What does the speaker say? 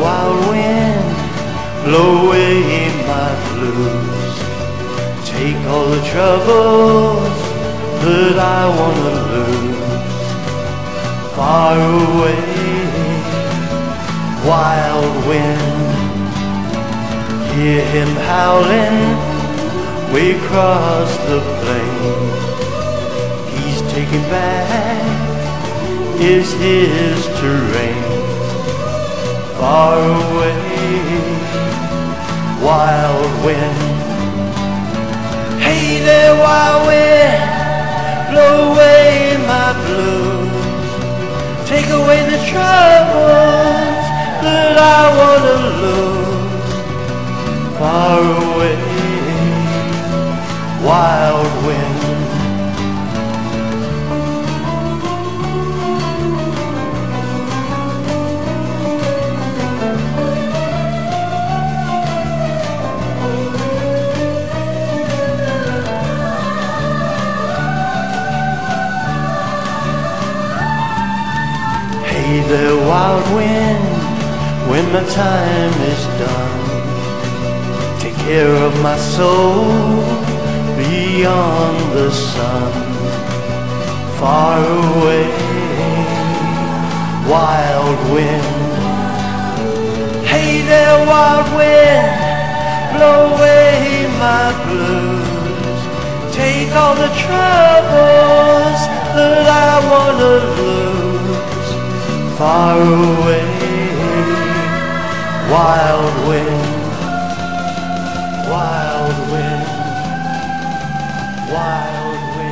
wild wind, blow away my blues. Take all the troubles that I wanna lose. Far away, wild wind. Hear him howling way across the plain. He's taking back is his terrain. Far away, wild wind. Hey there, wild wind, blow away my blues. Take away the troubles that I wanna lose. Far away, wild wind. Hey there, wild wind, when my time is done, take care of my soul beyond the sun, far away, wild wind. Hey there, wild wind, blow away my blues, take all the troubles away, wild wind, wild wind, wild wind,